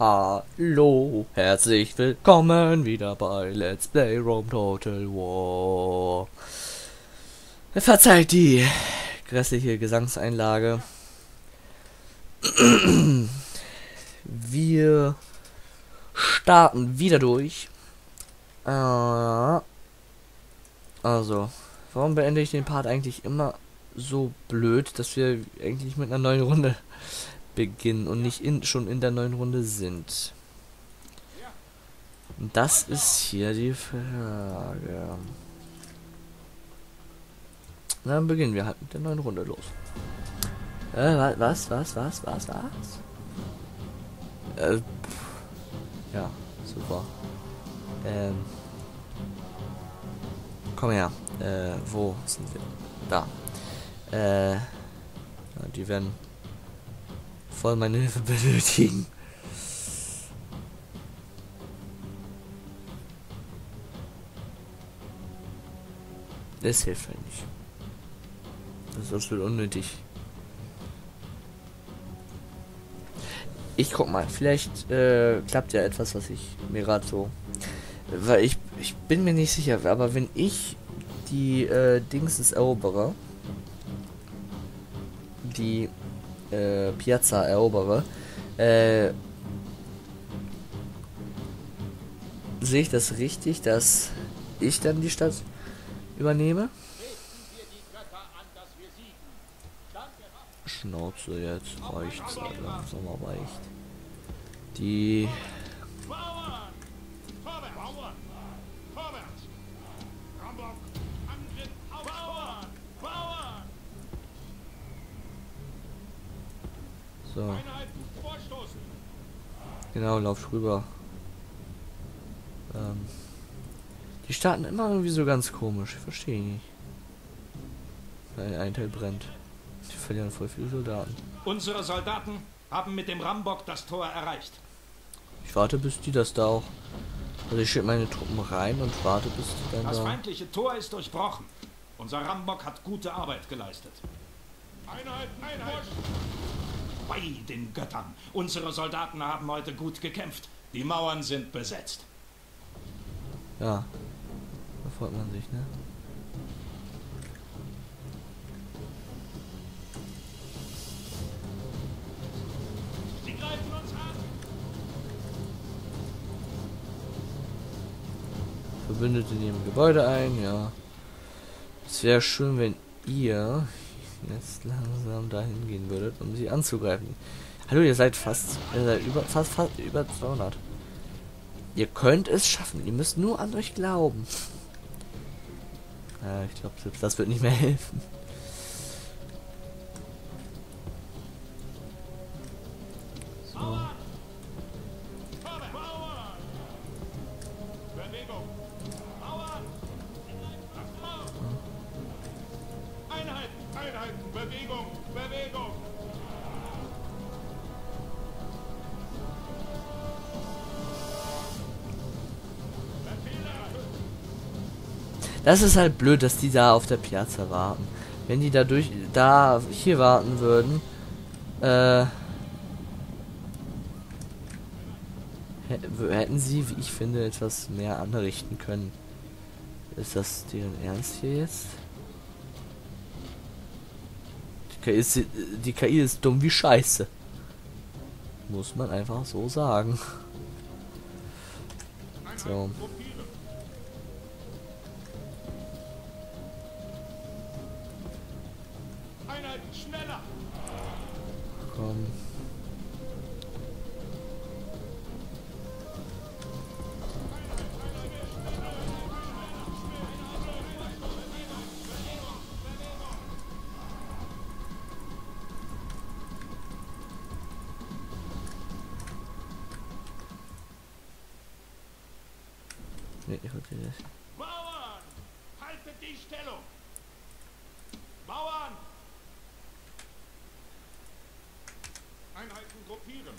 Hallo, herzlich willkommen wieder bei Let's Play Rome Total War. Verzeiht die grässliche Gesangseinlage. Wir starten wieder durch. Äh, also, warum beende ich den Part eigentlich immer so blöd, dass wir eigentlich mit einer neuen Runde beginnen und nicht in, schon in der neuen Runde sind. Das ist hier die Frage. Dann beginnen wir halt mit der neuen Runde los. Äh, was, was, was, was, was? Äh, ja, super. Ähm. Komm her. Äh, wo sind wir? Da. Äh. Ja, die werden voll meine Hilfe benötigen. Das hilft halt nicht. Das ist absolut unnötig. Ich guck mal, vielleicht äh, klappt ja etwas, was ich mir gerade so. Weil ich, ich bin mir nicht sicher, aber wenn ich die äh, Dingsens erobere, die äh, Piazza erobere, äh, sehe ich das richtig, dass ich dann die Stadt übernehme? Schnauze jetzt reicht langsam aber echt. Die So. Genau, lauf rüber. Ähm. Die starten immer irgendwie so ganz komisch. Ich verstehe nicht. Ein, ein Teil brennt. Die verlieren voll viele Soldaten. Unsere Soldaten haben mit dem Rambock das Tor erreicht. Ich warte, bis die das da auch. Also ich schicke meine Truppen rein und warte, bis die dann Das da. feindliche Tor ist durchbrochen. Unser Rambock hat gute Arbeit geleistet. Einheit, Einheit! Bei den Göttern! Unsere Soldaten haben heute gut gekämpft. Die Mauern sind besetzt. Ja. Da freut man sich, ne? Sie greifen uns an! Gebäude ein, ja. Es wäre schön, wenn ihr jetzt langsam dahin gehen würdet, um sie anzugreifen. Hallo, ihr seid fast, ihr seid über, fast, fast über 200. Ihr könnt es schaffen, ihr müsst nur an euch glauben. Ja, ich glaube, das wird nicht mehr helfen. Das ist halt blöd, dass die da auf der Piazza warten. Wenn die da durch, da hier warten würden, äh, hä- hätten sie, wie ich finde, etwas mehr anrichten können. Ist das deren Ernst hier jetzt? Die KI ist, die KI ist dumm wie Scheiße. Muss man einfach so sagen. So. Komm. Nee, ich wollte das. Mauern! Haltet die Stellung! gruppieren.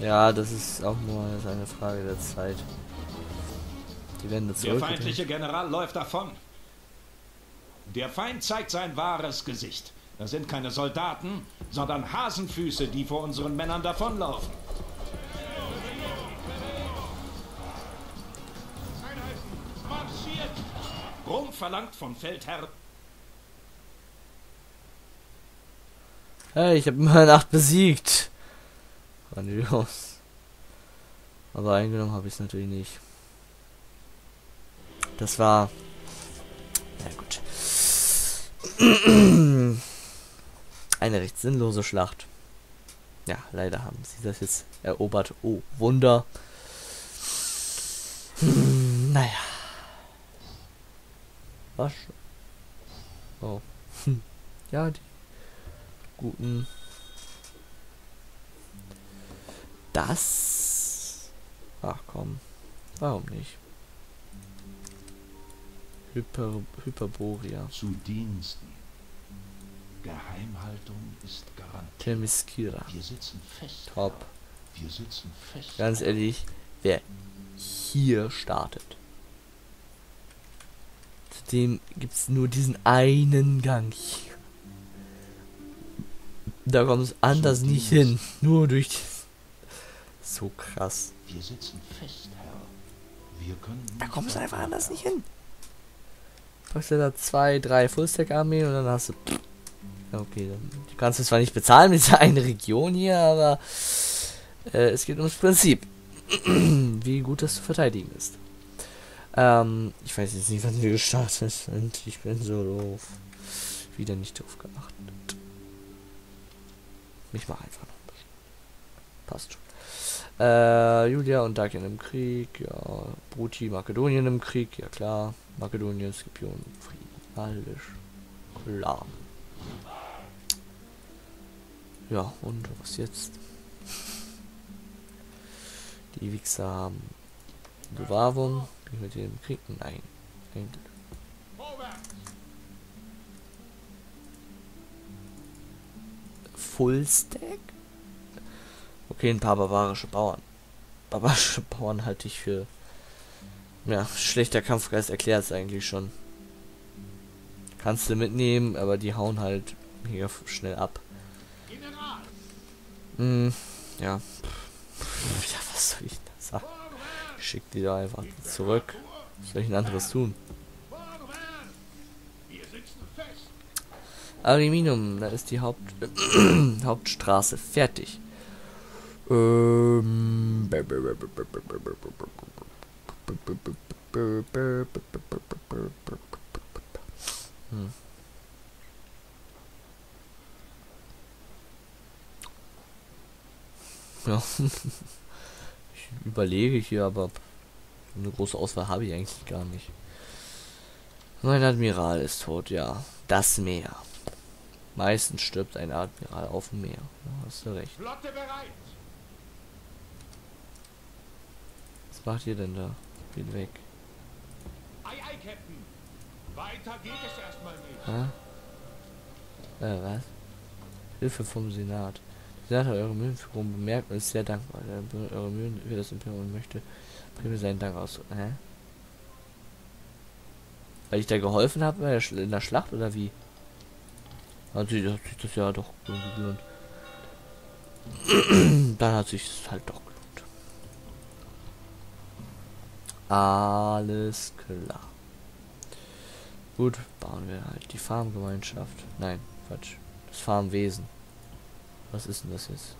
Ja, das ist auch nur eine Frage der Zeit. Die werden zurück. Der feindliche General läuft davon. Der Feind zeigt sein wahres Gesicht. Das sind keine Soldaten, sondern Hasenfüße, die vor unseren Männern davonlaufen. Rom verlangt vom Feldherr. Hey, ich habe immer Nacht besiegt. Grandios. Aber eingenommen habe ich es natürlich nicht. Das war. Na gut. Eine recht sinnlose Schlacht. Ja, leider haben sie das jetzt erobert. Oh, Wunder. Hm, naja. Was? Oh. ja, die guten. Das. Ach komm. Warum nicht? Hyper, Hyperborea. Zu Diensten. Geheimhaltung ist garantiert. Telmiskira. Wir sitzen fest. Top. Wir sitzen fest. Ganz ehrlich, wer hier startet, Zudem gibt es nur diesen einen Gang hier. Da kommt es anders nicht hin. Nur durch die So krass. Wir sitzen fest, Herr. Wir können. Da kommt es einfach anders nicht hin. Packst du da zwei, drei Fullstack-Armeen und dann hast du. Okay, dann du kannst du zwar nicht bezahlen mit dieser einen Region hier, aber äh, es geht ums Prinzip. Wie gut das zu verteidigen ist. Ähm, ich weiß jetzt nicht, wann wir gestartet sind. Ich bin so doof. Wieder nicht drauf geachtet. Ich mache einfach noch ein bisschen. Passt schon. Äh, Julia und Dakian im Krieg, ja. Bruti, Makedonien im Krieg, ja klar. Makedonien, Scipion, Frieden. Alles klar. Ja, und was jetzt? Die Wichser haben Duvavum. Bin ich mit dem Krieg? Nein. Eigentlich. Full Stack? Okay, ein paar barbarische Bauern. Barbarische Bauern halte ich für. Ja, schlechter Kampfgeist erklärt es eigentlich schon. Kannst du mitnehmen, aber die hauen halt mega schnell ab. Hm, ja. Ja, was soll ich da sagen? Ich schick die da einfach zurück. Was soll ich ein anderes tun? Aluminium, da ist die Haupt Hauptstraße fertig. Ähm hm. Ja. ich überlege hier, aber eine große Auswahl habe ich eigentlich gar nicht. Mein Admiral ist tot, ja. Das Meer. Meistens stirbt ein Admiral auf dem Meer. Da hast du recht. Was macht ihr denn da? Geht weg. Ei, ei, Captain. Weiter geht es erstmal nicht. Äh, was? Hilfe vom Senat. Der Senat hat eure Mühenführung bemerkt und ist sehr dankbar. Er eure Mühen für das Imperium möchte. Bringe seinen Dank aus. Hä? Weil ich da geholfen habe in der Schlacht oder wie? Also hat sich das ja doch gelohnt. Dann hat sich halt doch Alles klar. Gut, bauen wir halt die Farmgemeinschaft. Nein, Quatsch. Das Farmwesen. Was ist denn das jetzt?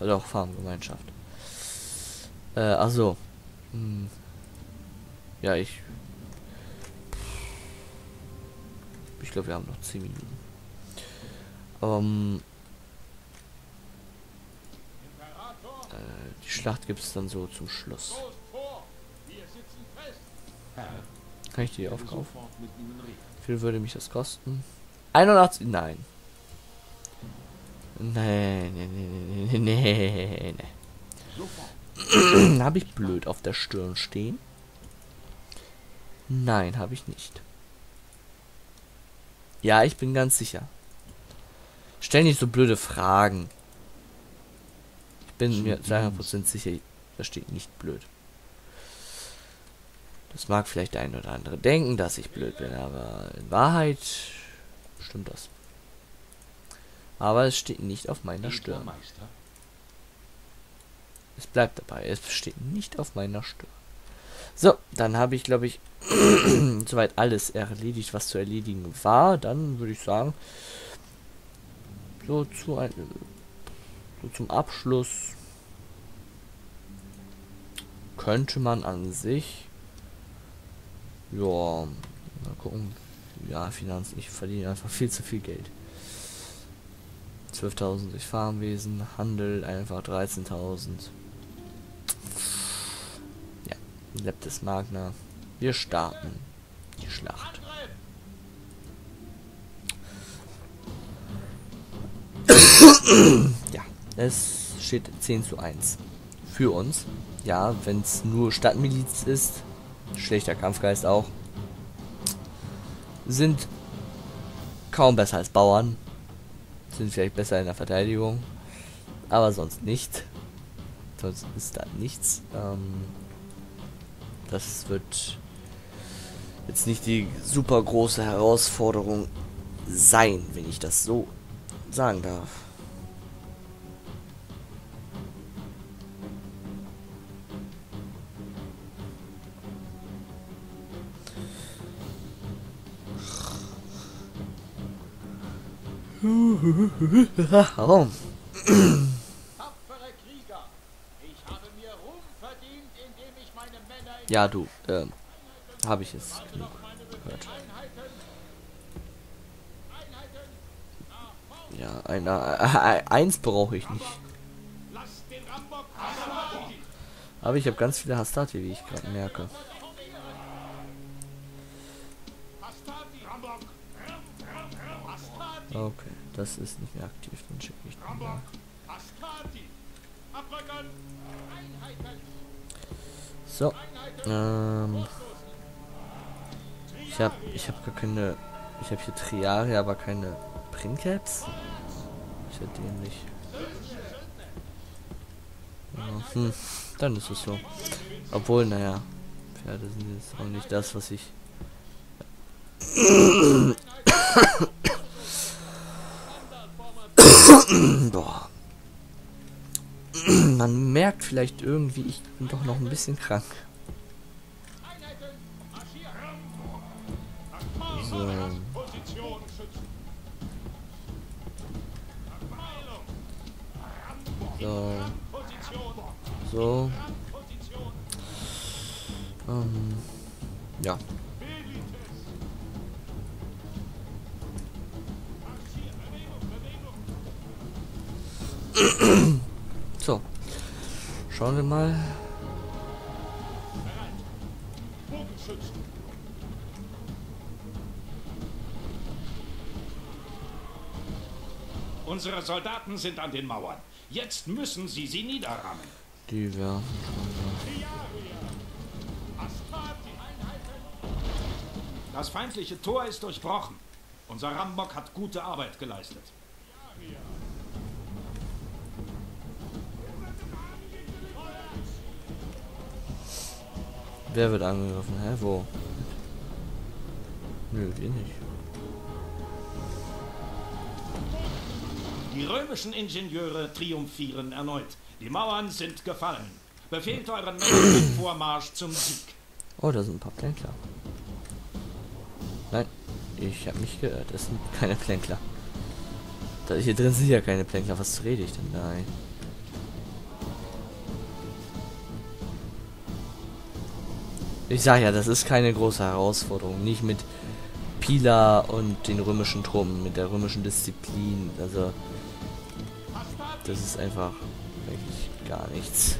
Doch, Farmgemeinschaft. Äh, also. Hm. Ja, ich. Ich glaube, wir haben noch 10 Minuten. Ähm, äh, die Schlacht gibt es dann so zum Schluss. Kann ich die aufkaufen? Wie viel würde mich das kosten? 81? Nein. Nee, nee, nee, nee, nee. habe ich blöd auf der Stirn stehen? Nein, habe ich nicht. Ja, ich bin ganz sicher. Stell nicht so blöde Fragen. Ich bin mir 200% sicher, das steht nicht blöd. Das mag vielleicht der ein oder andere denken, dass ich blöd bin, aber in Wahrheit stimmt das. Aber es steht nicht auf meiner Stirn. Es bleibt dabei, es steht nicht auf meiner Stirn. So, dann habe ich, glaube ich, soweit alles erledigt, was zu erledigen war. Dann würde ich sagen, so zu ein, so zum Abschluss könnte man an sich ja mal gucken. Ja Finanzen ich verdiene einfach viel zu viel Geld. 12.000 durch Farmwesen Handel einfach 13.000 ja Leptis Magna. Wir starten die Schlacht. Ja, es steht 10 zu 1 für uns. Ja, wenn es nur Stadtmiliz ist, schlechter Kampfgeist auch, sind kaum besser als Bauern, sind vielleicht besser in der Verteidigung, aber sonst nicht. Sonst ist da nichts. Ähm, das wird jetzt nicht die super große Herausforderung sein, wenn ich das so sagen darf. Warum? Ja, du, ähm, habe ich es genug gehört. Ja, einer, äh, eins brauche ich nicht. Aber ich habe ganz viele Hastati, wie ich gerade merke. Okay, das ist nicht mehr aktiv, dann schicke ich den mal. So, ähm, ich habe ich habe gar keine, ich habe hier Triare, aber keine Princaps. Ist ja dämlich. Ja, hm, dann ist es so. Obwohl, naja, Pferde sind jetzt auch nicht das, was ich Boah. Man merkt vielleicht irgendwie, ich bin doch noch ein bisschen krank. So. So. So. Ähm. Ja. so. Schauen wir mal. Unsere Soldaten sind an den Mauern. Jetzt müssen sie sie niederrammen. Die werden. Das feindliche Tor ist durchbrochen. Unser Rambock hat gute Arbeit geleistet. Wer wird angegriffen? Hä, wo? Nö, wir nicht. Die römischen Ingenieure triumphieren erneut. Die Mauern sind gefallen. Befehlt euren Männern den Vormarsch zum Sieg. Oh, da sind ein paar Plänkler. Nein, ich habe mich geirrt. Das sind keine Plänkler. Da hier drin sind ja keine Plänkler. Was rede ich denn da? Ich sage ja, das ist keine große Herausforderung. Nicht mit Pila und den römischen Truppen, mit der römischen Disziplin. Also, das ist einfach wirklich gar nichts.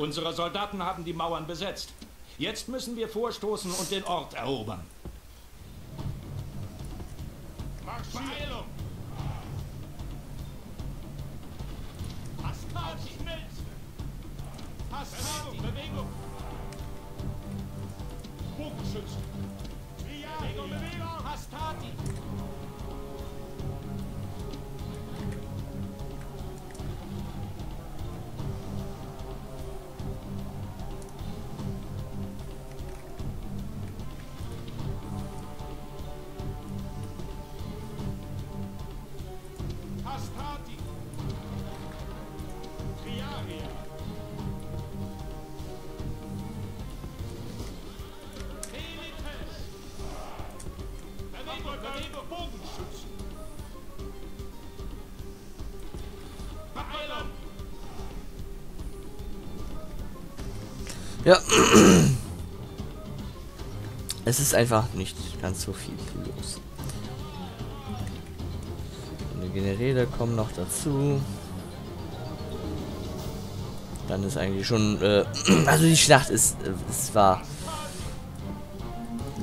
Unsere Soldaten haben die Mauern besetzt. Jetzt müssen wir vorstoßen und den Ort erobern. Ja. Es ist einfach nicht ganz so viel los. Und die Generäle kommen noch dazu. Dann ist eigentlich schon... Äh, also die Schlacht ist... Äh, es war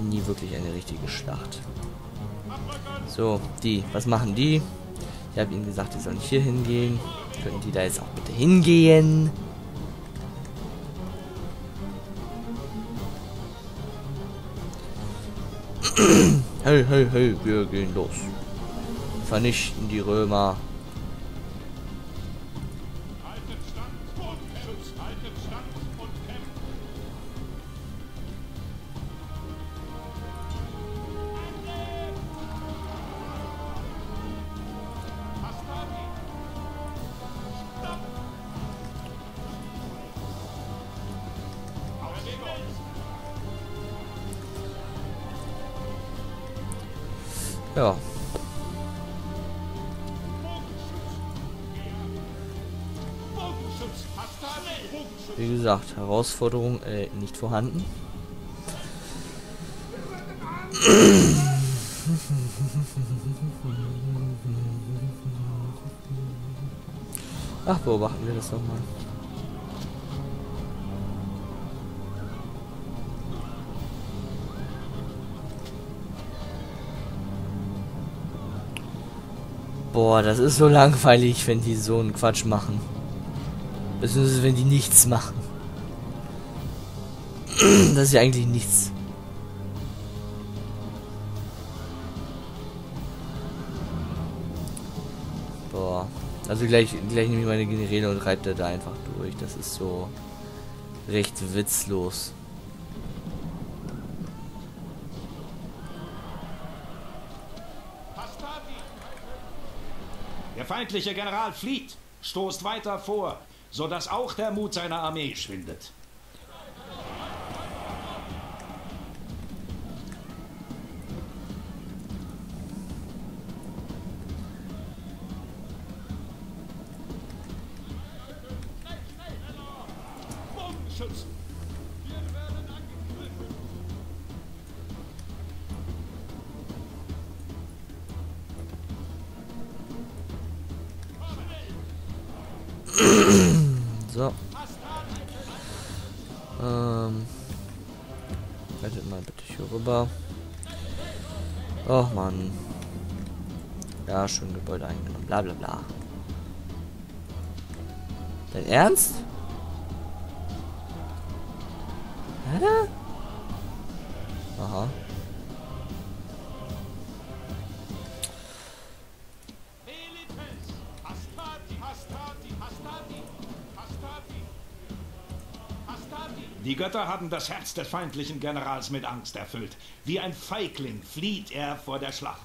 nie wirklich eine richtige Schlacht. So, die, was machen die? Ich habe ihnen gesagt, die sollen hier hingehen. Könnten die da jetzt auch bitte hingehen? hey, hey, hey, wir gehen los. Vernichten die Römer. Ja. Wie gesagt, Herausforderung äh, nicht vorhanden. Ach, beobachten wir das nochmal. Boah, das ist so langweilig, wenn die so einen Quatsch machen. Beziehungsweise wenn die nichts machen. das ist ja eigentlich nichts. Boah. Also gleich, gleich nehme ich meine Generäle und reite da einfach durch. Das ist so recht witzlos. Der feindliche General flieht, stoßt weiter vor, sodass auch der Mut seiner Armee schwindet. Bogenschützen! So. Ähm. Rettet mal bitte hier rüber. Oh Mann. Ja, schön Gebäude eingenommen. Bla bla bla. Dein Ernst? Hä? Die Götter haben das Herz des feindlichen Generals mit Angst erfüllt. Wie ein Feigling flieht er vor der Schlacht.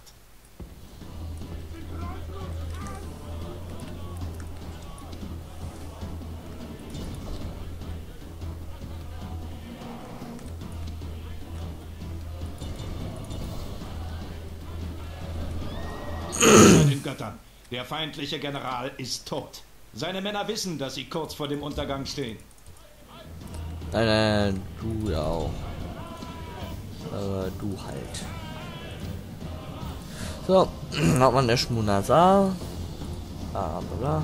Den Göttern. Der feindliche General ist tot. Seine Männer wissen, dass sie kurz vor dem Untergang stehen. Nein, nein, du ja auch. Aber du halt. So, hat man der Schmunazar. Bla bla.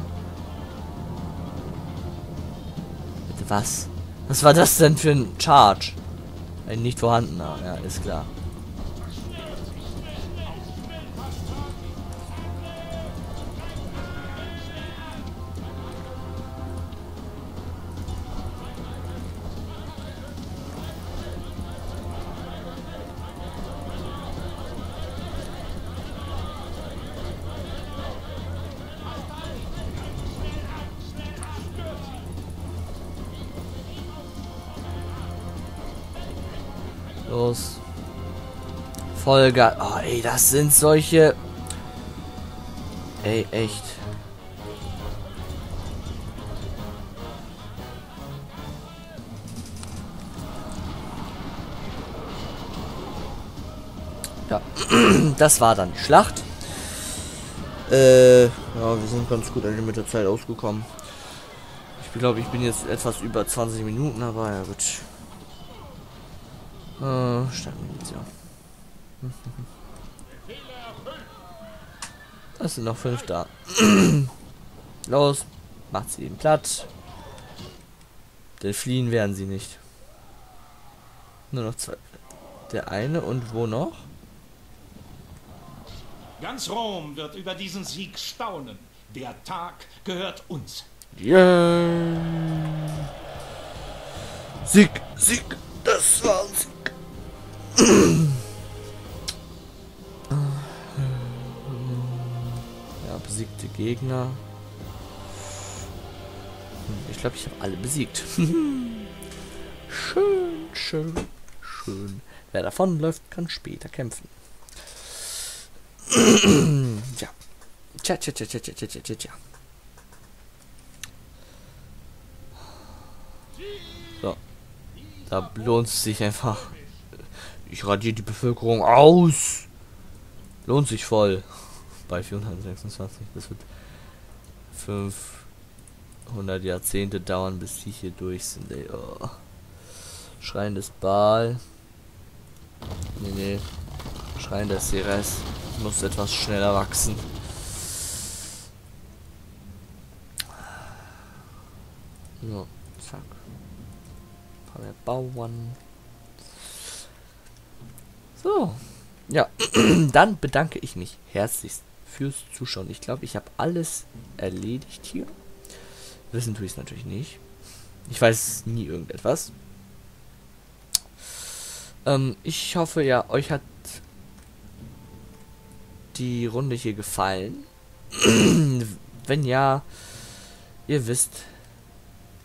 Bitte was? Was war das denn für ein Charge? Ein nicht vorhandener, ja, ist klar. Los. Vollgas. Oh, ey, das sind solche. Ey, echt. Ja, das war dann die Schlacht. Äh, ja, wir sind ganz gut mit der Zeit ausgekommen. Ich glaube, ich bin jetzt etwas über 20 Minuten, aber ja gut. Äh, Startmunition. Es sind noch fünf da. Los, macht sie ihn platt. Denn fliehen werden sie nicht. Nur noch zwei. Der eine und wo noch? Ganz Rom wird über diesen Sieg staunen. Der Tag gehört uns. Yeah. Sieg, Sieg, das war ein Sieg. Ja, besiegte Gegner. Ich glaube, ich habe alle besiegt. schön, schön, schön. Wer davonläuft, kann später kämpfen. Tja. Tja, tja, tja, tja, tja, tja, tja, tja. So. Da lohnt es sich einfach. Ich radiere die Bevölkerung aus. Lohnt sich voll. Bei 426. Das wird 500 Jahrzehnte dauern, bis die hier durch sind. Ey. Oh. Schrein des Baal. Nee, nee. Schrein des Ceres. Muss etwas schneller wachsen. So, zack. Ein paar mehr Bauern. So. Ja, dann bedanke ich mich herzlichst fürs Zuschauen. Ich glaube, ich habe alles erledigt hier. Wissen tue ich es natürlich nicht. Ich weiß nie irgendetwas. Ähm, ich hoffe ja, euch hat die Runde hier gefallen. Wenn ja, ihr wisst,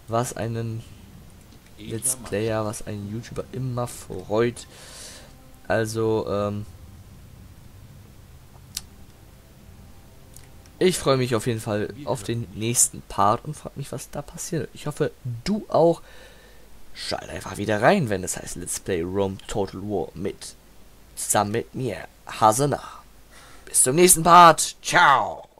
was einen Let's Player, was einen YouTuber immer freut. Also, ähm, ich freue mich auf jeden Fall auf den nächsten Part und frage mich, was da passiert. Ich hoffe, du auch. Schalt einfach wieder rein, wenn es heißt Let's Play Rome Total War mit zusammen mit mir, Hasana. Bis zum nächsten Part. Ciao.